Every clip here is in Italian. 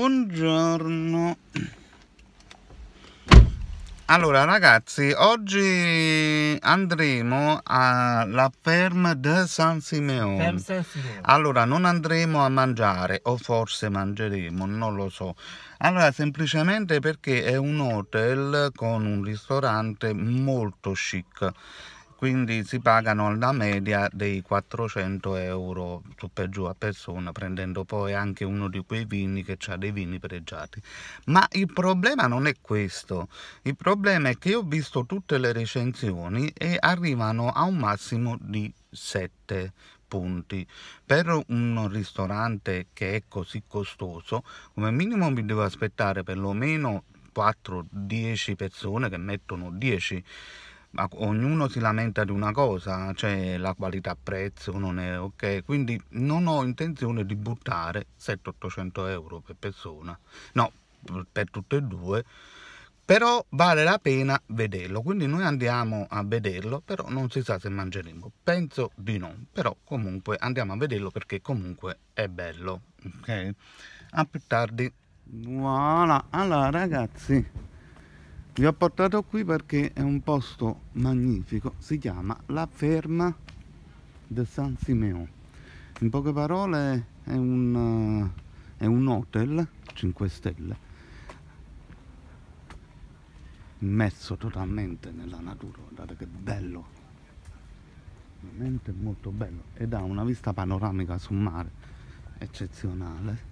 buongiorno. Allora ragazzi oggi andremo alla ferma de San Simeon allora non andremo a mangiare o forse mangeremo non lo so. Allora semplicemente perché è un hotel con un ristorante molto chic quindi si pagano la media dei 400 euro su per giù a persona prendendo poi anche uno di quei vini che ha dei vini pregiati. Ma il problema non è questo. Il problema è che ho visto tutte le recensioni e arrivano a un massimo di 7 punti. Per un ristorante che è così costoso come minimo mi devo aspettare perlomeno 4-10 persone che mettono 10 ma ognuno si lamenta di una cosa, cioè la qualità prezzo non è ok, quindi non ho intenzione di buttare 700-800 euro per persona, no, per tutte e due, però vale la pena vederlo, quindi noi andiamo a vederlo, però non si sa se mangeremo, penso di no, però comunque andiamo a vederlo perché comunque è bello, ok? A più tardi. Voilà, allora ragazzi vi ho portato qui perché è un posto magnifico si chiama la ferma de San Simeone in poche parole è un, è un hotel 5 stelle immerso totalmente nella natura. Guardate che bello veramente molto bello. Ed ha una vista panoramica sul mare eccezionale.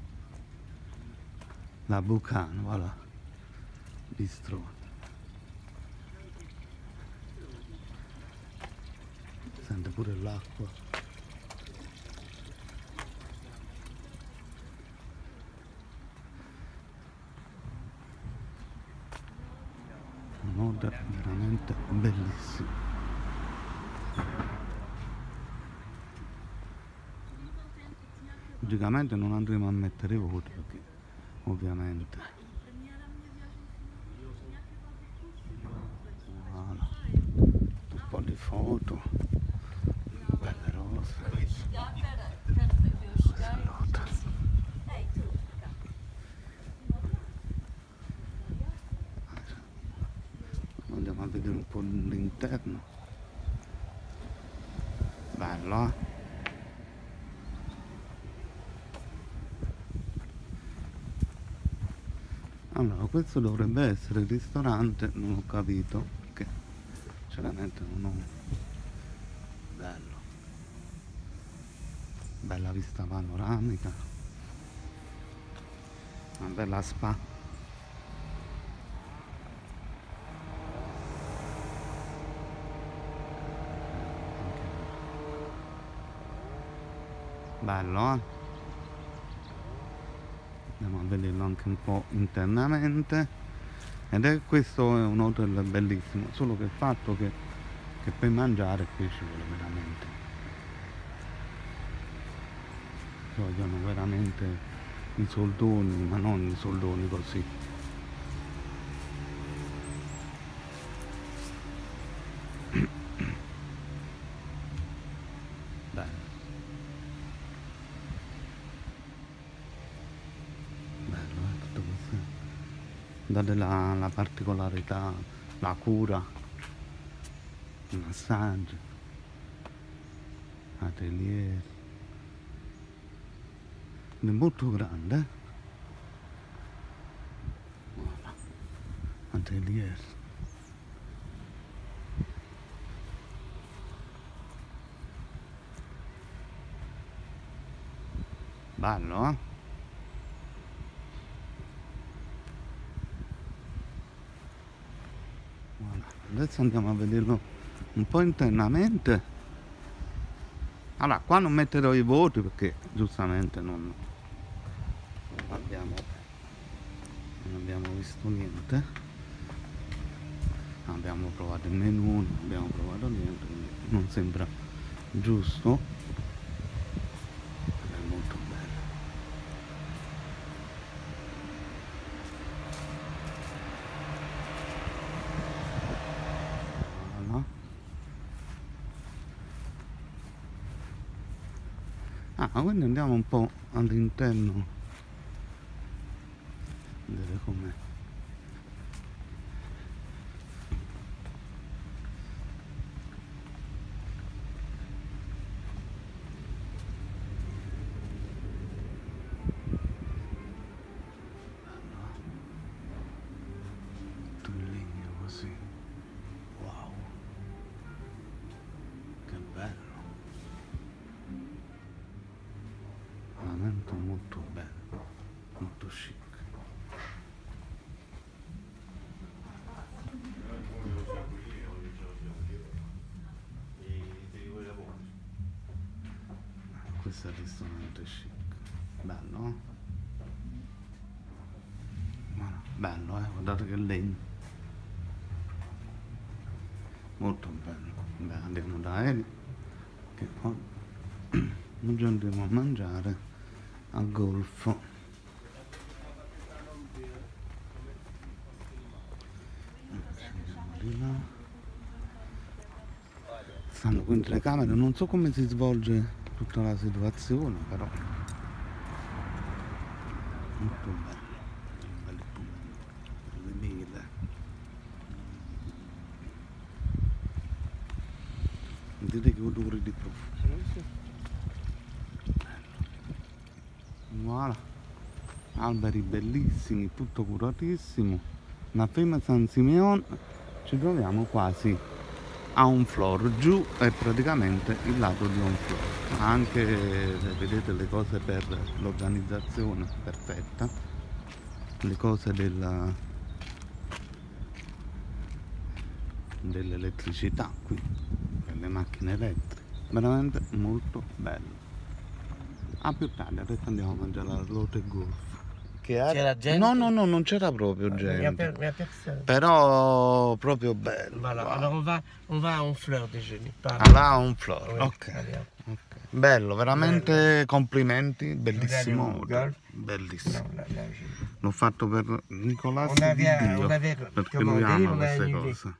La Bucano voilà bistro sente pure l'acqua. Un odore veramente bellissimo. Logicamente non andremo a mettere i voti perché ovviamente. Un po' di foto andiamo vedere un po' l'interno bello eh. Allora questo dovrebbe essere il ristorante non ho capito perché sinceramente non ho. Bello. Bella vista panoramica. Una bella spa bello eh. Andiamo a vederlo anche un po' internamente. Ed è questo è un hotel bellissimo solo che il fatto che, che per mangiare qui ci vuole veramente. Vogliono veramente i soldoni ma non i soldoni così date la, la particolarità la cura il massaggio atelier. È molto grande voilà. atelier. Bello eh adesso andiamo a vederlo un po' internamente. Allora qua non metterò i voti perché giustamente non abbiamo non abbiamo visto niente. Abbiamo provato il menù non abbiamo provato niente non sembra giusto è molto bello Ah, quindi andiamo un po' all'interno. Vedere com'è molto bello, molto chic. Questo è il ristorante chic, bello, eh? Buono. bello, eh? guardate che legno molto bello Beh, andiamo da aereo che poi oggi andiamo a mangiare a golfo. Stanno qui in telecamera non so come si svolge tutta la situazione però. Molto bello vedete che odore di profumo voilà. Alberi bellissimi tutto curatissimo una firma San Simeone ci troviamo quasi a un floor. Giù è praticamente il lato di un floor. Anche vedete le cose per l'organizzazione perfetta le cose della dell'elettricità qui per le macchine elettriche veramente molto bello a più tardi adesso andiamo a mangiare la Lotte Golf c'era gente? No, no, no, non c'era proprio a, gente. per- il y a personne. Però proprio bello. Voilà, wow. alors on va, on va à un fleur déjeuner. Par Ah, là un floor. Oui, ok. allez, hop. ok. Bello, veramente complimenti, bellissimo. Bellissimo. Je- L'ho fatto per Nicolas On avait, Di Dio, on avait perché lui ama a queste annulé. cose.